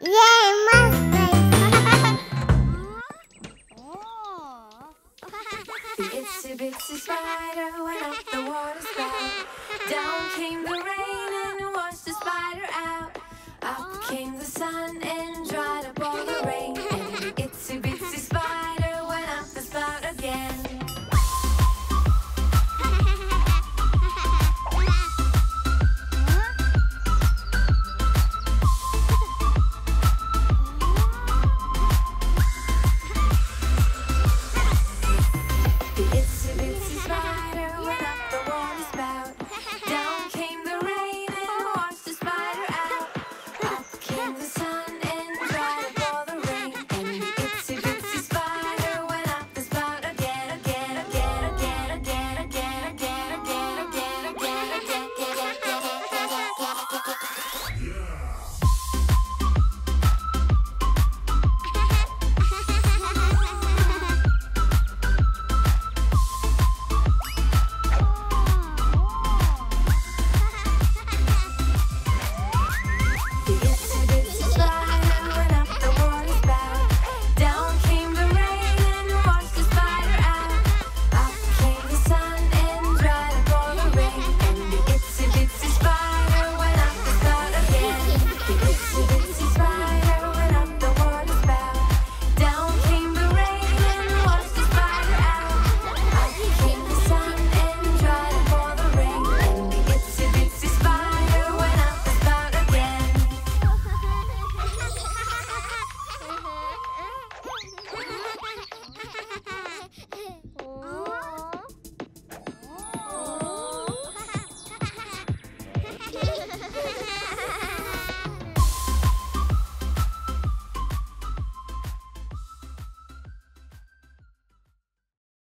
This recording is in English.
Yay, MySpace! Itsy bitsy spider went up the water spout. Down came the rain and washed the spider out. Up came the sun